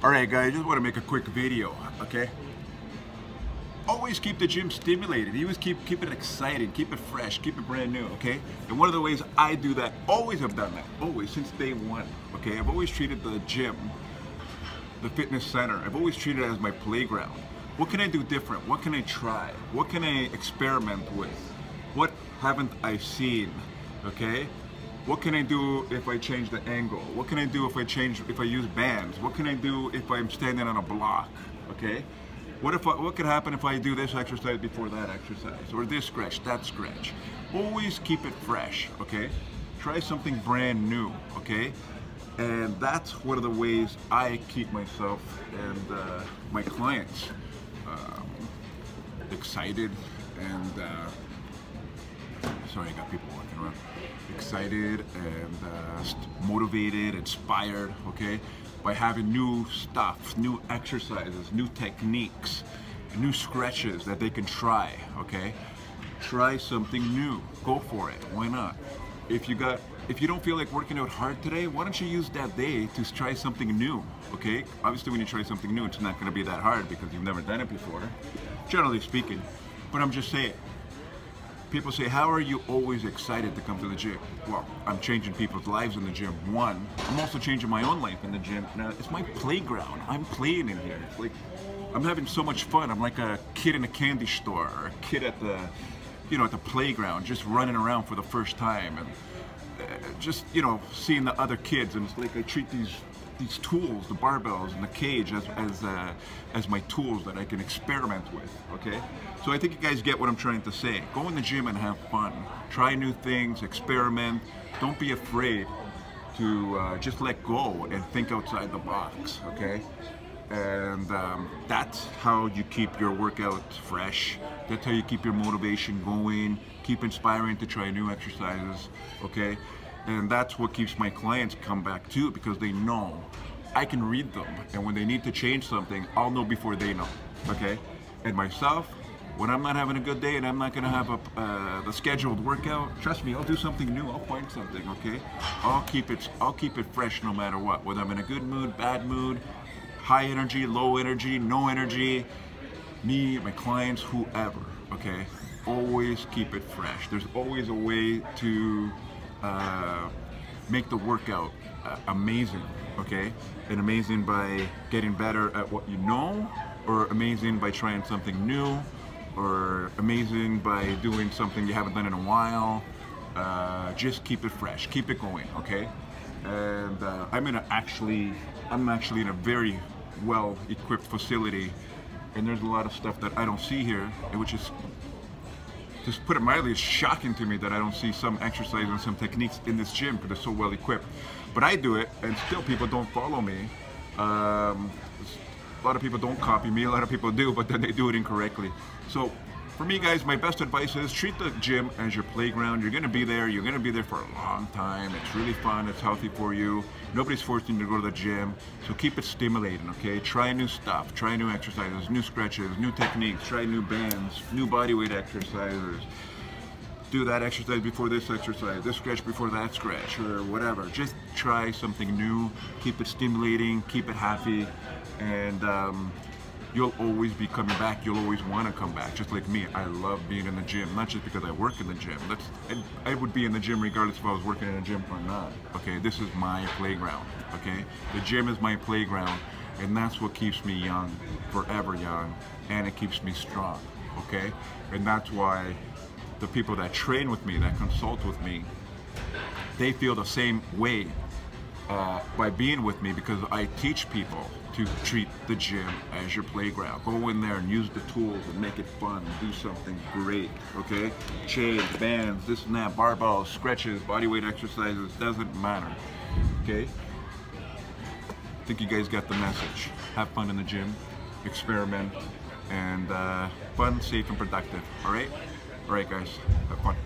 All right, guys, just want to make a quick video, okay? Always keep the gym stimulated. You always keep keep it exciting, keep it fresh, keep it brand new, okay? And one of the ways I do that, always have done that, always since day one, okay? I've always treated the gym, the fitness center, I've always treated it as my playground. What can I do different? What can I try? What can I experiment with? What haven't I seen? Okay? What can I do if I change the angle? What can I do if I change, if I use bands? What can I do if I'm standing on a block? Okay? What if I, what could happen if I do this exercise before that exercise? Or this stretch, that stretch? Always keep it fresh, okay? Try something brand new, okay? And that's one of the ways I keep myself and uh, my clients um, excited and uh, sorry, I got people walking around. Excited and uh, motivated, inspired, okay? By having new stuff, new exercises, new techniques, new stretches that they can try, okay? Try something new. Go for it. Why not? If you got if you don't feel like working out hard today, why don't you use that day to try something new, okay? Obviously when you try something new, it's not gonna be that hard because you've never done it before, generally speaking. But I'm just saying, people say, how are you always excited to come to the gym? Well, I'm changing people's lives in the gym. One, I'm also changing my own life in the gym. Now, it's my playground. I'm playing in here. It's like, I'm having so much fun. I'm like a kid in a candy store or a kid at the, you know, at the playground, just running around for the first time. And uh, just, you know, seeing the other kids. And it's like I treat these these tools, the barbells and the cage, as as uh, as my tools that I can experiment with. Okay, so I think you guys get what I'm trying to say. Go in the gym and have fun. Try new things, experiment. Don't be afraid to uh, just let go and think outside the box. Okay. And um, that's how you keep your workout fresh. That's how you keep your motivation going. Keep inspiring to try new exercises. Okay and that's what keeps my clients come back too because they know I can read them. And when they need to change something I'll know before they know okay? And myself when I'm not having a good day and I'm not gonna have a uh, the scheduled workout trust me I'll do something new. I'll find something okay? I'll keep it I'll keep it fresh no matter what. Whether I'm in a good mood bad mood high energy low energy no energy me my clients whoever okay? Always keep it fresh. There's always a way to uh, make the workout uh, amazing, okay? And amazing by getting better at what you know, or amazing by trying something new, or amazing by doing something you haven't done in a while. Uh, just keep it fresh, keep it going, okay? And uh, I'm in a actually, I'm actually in a very well-equipped facility, and there's a lot of stuff that I don't see here, which is just put it mildly, it's shocking to me that I don't see some exercise and some techniques in this gym because they're so well equipped. But I do it, and still people don't follow me. Um, a lot of people don't copy me, a lot of people do, but then they do it incorrectly. So for me guys, my best advice is treat the gym as your playground. You're gonna be there, you're gonna be there for a long time. It's really fun, it's healthy for you. Nobody's forcing you to go to the gym. So keep it stimulating, okay? Try new stuff, try new exercises, new stretches, new techniques, try new bands, new bodyweight exercises. Do that exercise before this exercise, this stretch before that stretch, or whatever. Just try something new, keep it stimulating, keep it happy, and um, you'll always be coming back. You'll always want to come back. Just like me, I love being in the gym. Not just because I work in the gym. That's I, I would be in the gym regardless if I was working in a gym or not. Okay, this is my playground. Okay, the gym is my playground, and that's what keeps me young, forever young, and it keeps me strong. Okay, and that's why the people that train with me, that consult with me, they feel the same way uh, by being with me because I teach people to treat the gym as your playground. Go in there and use the tools and make it fun. And do something great, okay? Chains, bands, this and that, barbells, stretches, bodyweight exercises, doesn't matter, okay? I think you guys got the message. Have fun in the gym, experiment, and uh, fun, safe, and productive, all right? All right, guys, have fun.